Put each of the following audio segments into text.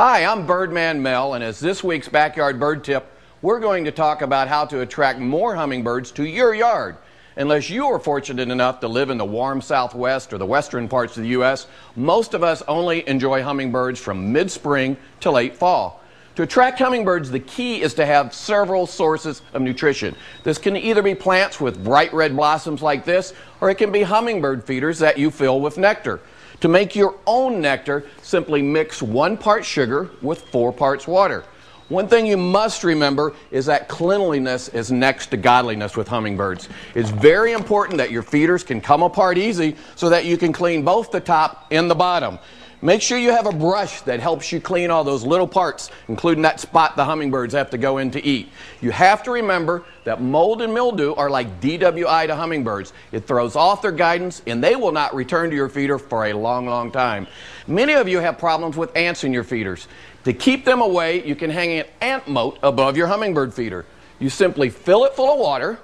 Hi, I'm Birdman Mel, and as this week's backyard bird tip, we're going to talk about how to attract more hummingbirds to your yard. Unless you are fortunate enough to live in the warm southwest or the western parts of the U.S., most of us only enjoy hummingbirds from mid spring to late fall. To attract hummingbirds, the key is to have several sources of nutrition. This can either be plants with bright red blossoms like this, or it can be hummingbird feeders that you fill with nectar. To make your own nectar, simply mix one part sugar with four parts water. One thing you must remember is that cleanliness is next to godliness with hummingbirds. It's very important that your feeders can come apart easy so that you can clean both the top and the bottom. Make sure you have a brush that helps you clean all those little parts, including that spot the hummingbirds have to go in to eat. You have to remember that mold and mildew are like DWI to hummingbirds. It throws off their guidance and they will not return to your feeder for a long, long time. Many of you have problems with ants in your feeders. To keep them away, you can hang an ant moat above your hummingbird feeder. You simply fill it full of water.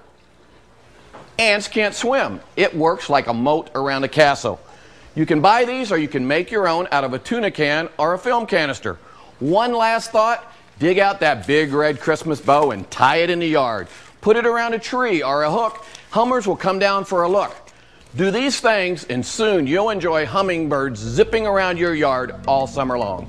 Ants can't swim. It works like a moat around a castle. You can buy these or you can make your own out of a tuna can or a film canister. One last thought dig out that big red Christmas bow and tie it in the yard. Put it around a tree or a hook. Hummers will come down for a look. Do these things, and soon you'll enjoy hummingbirds zipping around your yard all summer long.